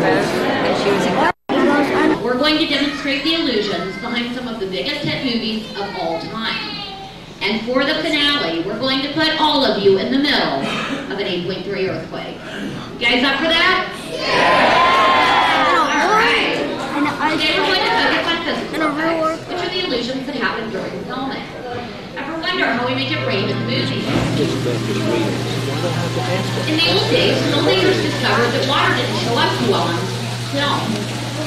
Because We're going to demonstrate the illusions behind some of the biggest hit movies of all time. And for the finale, we're going to put all of you in the middle of an 8.3 earthquake. You guys up for that? Yeah! All right. Today we're going to focus on physical effects, which are the illusions that happen during filming. Wonder how we make it rain in the movies? In the old days, filmmakers discovered that water didn't show up too well on film.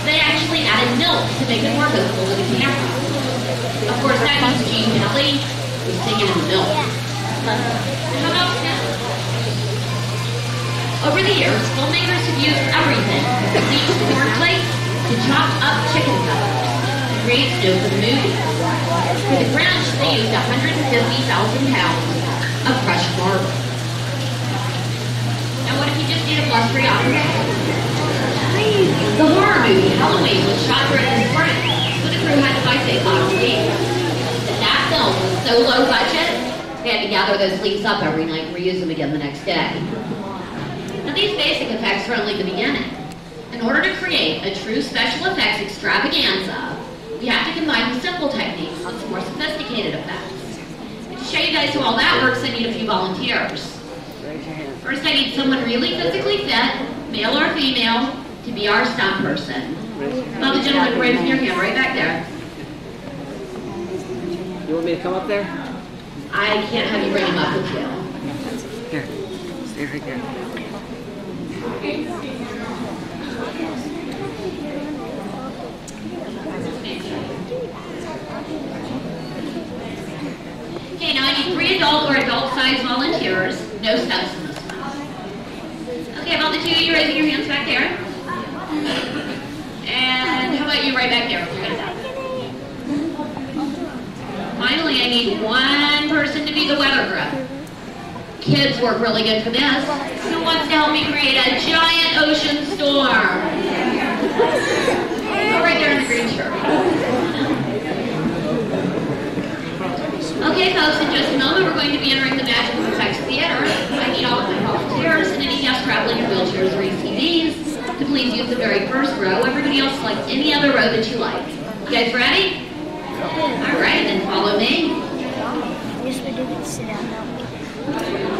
They actually added milk to make it more visible to the camera. Of course, that means Gene Kelly was singing in the milk. How about Snow? Over the years, filmmakers have used everything from bleached corn flakes to chopped up chicken feathers to create snow for the movie. For the they used 150,000 pounds of crushed marble. Now, what if you just did a blustery opera? The horror movie Halloween was shot during the spring, so the crew had to buy fake autumn leaves. That film was so low budget, they had to gather those leaves up every night and reuse them again the next day. Now, these basic effects are only the beginning. In order to create a true special effects extravaganza, we have to combine the simple techniques with some more sophisticated effects. And to show you guys how all that works, I need a few volunteers. First, I need someone really physically fit, male or female, to be our stunt person. Well, the gentleman raising your hand right back there. You want me to come up there? I can't have you bring him up with you. Here. Stay right there. Okay, now I need three adult adult-sized volunteers. No one. Okay, about the two of you raising your hands back there. And how about you right back there? Finally, I need one person to be the weather grip. Kids work really good for this. Who wants to help me create a giant ocean storm? Go right there in the green shirt. Okay, folks, in just a moment, we're going to be entering the Magic of Effects Theater. I need all of my volunteers and any guests traveling in wheelchairs or ATVs to please use the very first row. Everybody else select any other row that you like. You guys ready? All right, then follow me. Yes, we to sit down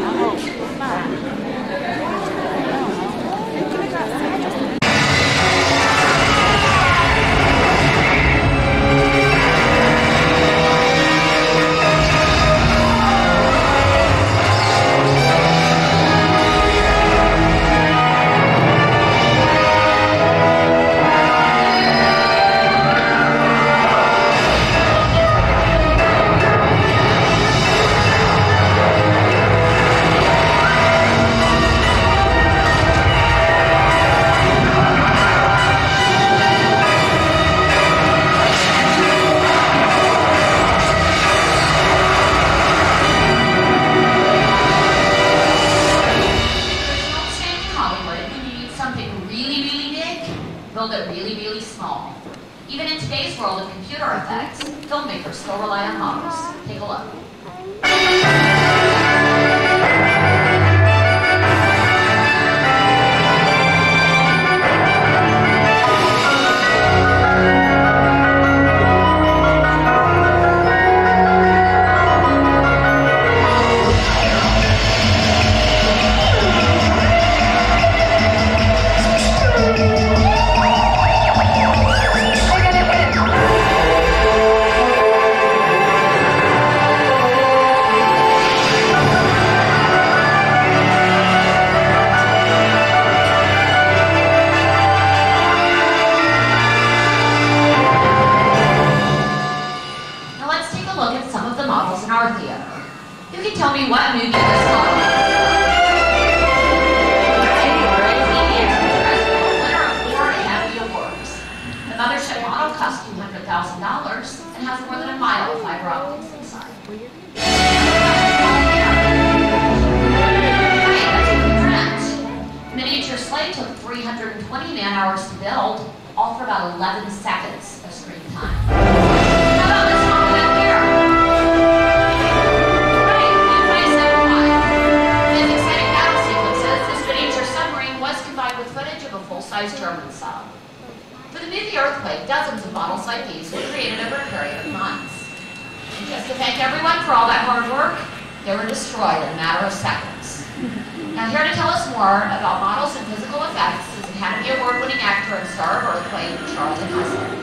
build it really, really small. Even in today's world of computer effects, filmmakers still rely on models. Take a look. About 11 seconds of screen time. How about this model back here? Right, the 575. In exciting battle sequences, this miniature submarine was combined with footage of a full-size German sub. For the movie Earthquake, dozens of models like these were created over a period of months. Just to thank everyone for all that hard work, they were destroyed in a matter of seconds. Now here to tell us more about models and physical effects is Academy Award-winning actor and star of Earthquake, Charlton Heston.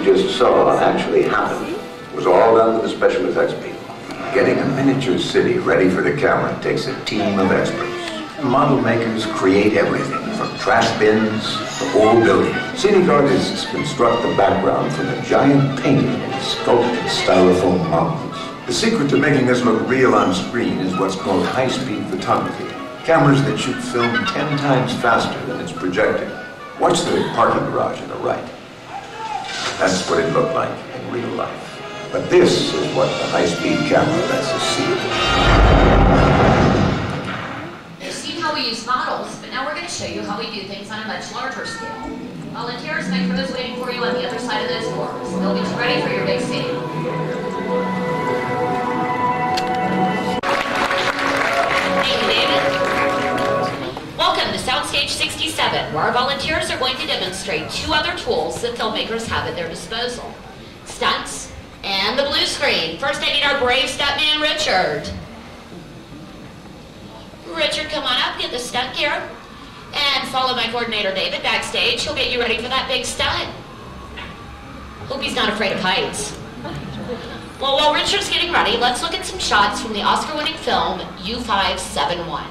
You just saw actually happened. Was all done with the special effects people. Getting a miniature city ready for the camera takes a team of experts. Model makers create everything from trash bins to whole buildings. Scenic artists construct the background from a giant painting in sculpted styrofoam mountains. The secret to making this look real on screen is what's called high-speed photography. Cameras that shoot film 10 times faster than it's projected. Watch the parking garage on the right. That's what it looked like in real life. But this is what the high-speed camera lets us see. You've seen how we use models, but now we're going to show you how we do things on a much larger scale. Volunteers, my crew is waiting for you on the other side of those doors. They'll get you ready for your big scene. You, David. Welcome stage 67, where our volunteers are going to demonstrate two other tools that filmmakers have at their disposal. Stunts and the blue screen. First, I need our brave stuntman, Richard. Richard, come on up, get the stunt gear, and follow my coordinator, David, backstage. He'll get you ready for that big stunt. Hope he's not afraid of heights. Well, while Richard's getting ready, let's look at some shots from the Oscar-winning film U571.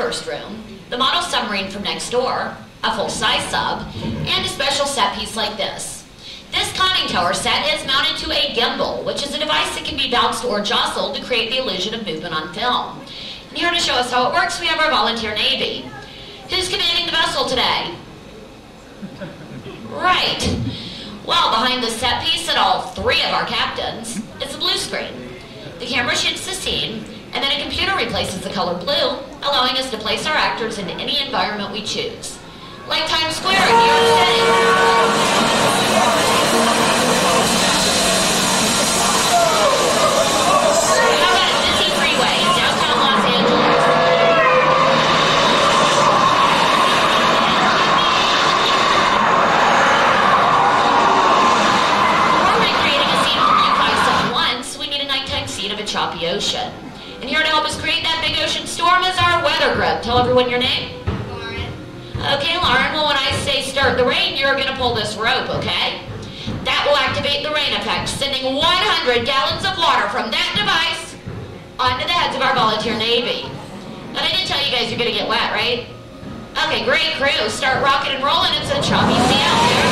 First room, the model submarine from next door, a full-size sub, and a special set piece like this. This conning tower set is mounted to a gimbal, which is a device that can be bounced or jostled to create the illusion of movement on film. And here to show us how it works, we have our volunteer Navy. Who's commanding the vessel today? Right. Well, behind the set piece and all three of our captains is a blue screen. The camera shoots the scene, and then a computer replaces the color blue, allowing us to place our actors in any environment we choose. Like Times Square in New York City. Tell everyone your name. Lauren. Okay, Lauren. Well, when I say start the rain, you're going to pull this rope, okay? That will activate the rain effect, sending 100 gallons of water from that device onto the heads of our volunteer Navy. And I didn't tell you guys you're going to get wet, right? Okay, great crew. Start rocking and rolling. It's a choppy sea out there.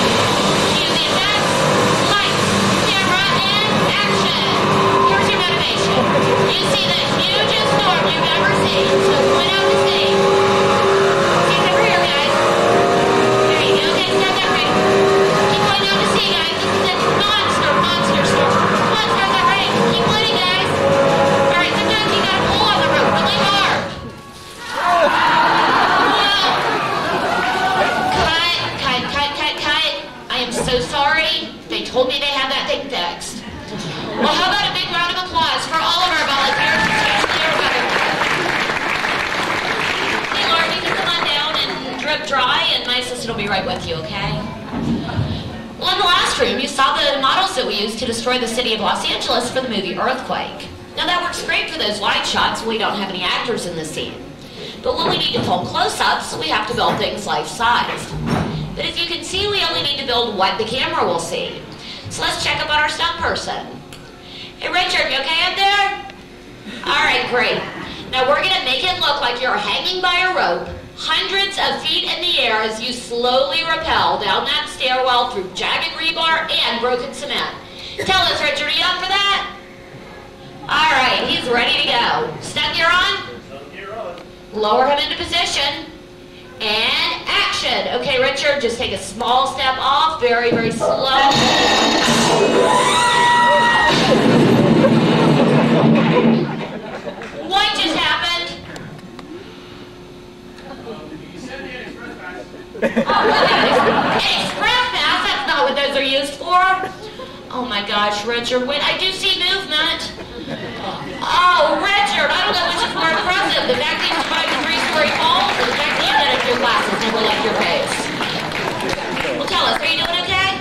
Lights, camera, and action. Here's your motivation. You see you've ever seen, so point out the sea. Destroy the city of Los Angeles for the movie Earthquake. Now, that works great for those wide shots we don't have any actors in the scene. But when we need to film close-ups, we have to build things life-sized. But as you can see, we only need to build what the camera will see. So let's check up on our stunt person. Hey, Richard, you okay up there? All right, great. Now we're gonna make it look like you're hanging by a rope, hundreds of feet in the air as you slowly rappel down that stairwell through jagged rebar and broken cement. Tell us, Richard, are you up for that? All right, he's ready to go. Step gear on. Lower him into position. And action. Okay, Richard, just take a small step off, very, very slow. What just happened? Oh, really? Express pass? That's not what those are used for. Oh my gosh, Richard, when I do see movement. Oh, Richard, I don't know which is more impressive. The fact that you survived a three-story fall or the fact that you did it your glasses never left your face. Well, tell us, are you doing okay?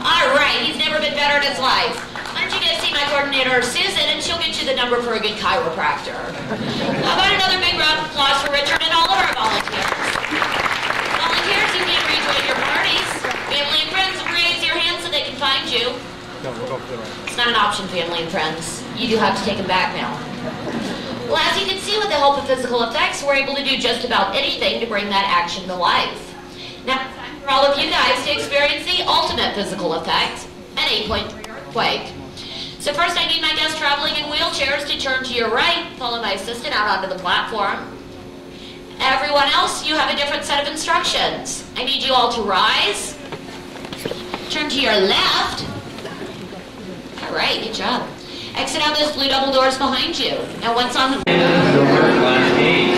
All right, he's never been better in his life. Why don't you go see my coordinator, Susan, and she'll get you the number for a good chiropractor. How about another big round of applause for Richard and all of our volunteers? Volunteers came to rejoin your parties. Family and friends, raise your hands so they can find you. It's not an option, family and friends. You do have to take them back now. Well, as you can see, with the help of physical effects, we're able to do just about anything to bring that action to life. Now, it's time for all of you guys to experience the ultimate physical effect, an 8.3 earthquake. So first, I need my guests traveling in wheelchairs to turn to your right, follow my assistant out onto the platform. Everyone else, you have a different set of instructions. I need you all to rise, turn to your left. Right, good job. Exit out those blue double doors behind you. Now, once on the